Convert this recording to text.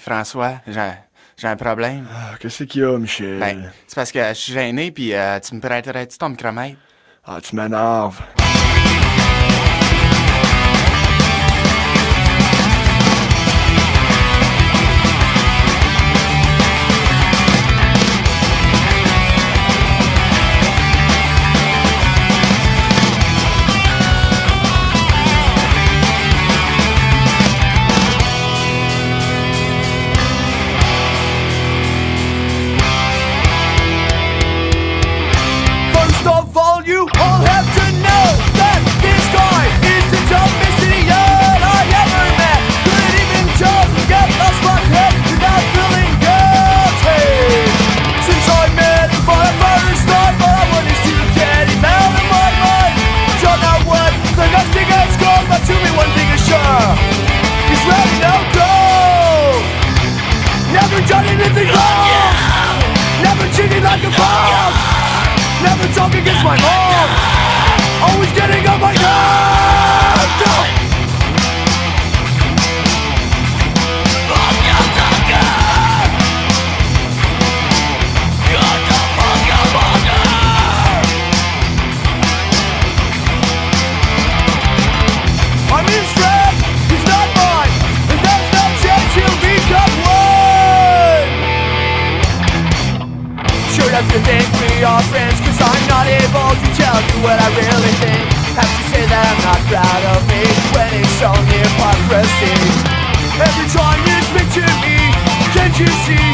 François, j'ai, j'ai un problème. Ah, qu'est-ce qu'il y a, Michel? Ben, c'est parce que je suis gêné, puis euh, tu me prêterais-tu ton micromètre? Ah, tu m'énerves. says you think we are friends Cause I'm not able to tell you what I really think. Have to say that I'm not proud of me When it's only hypocrisy. Every time you speak to me Can't you see?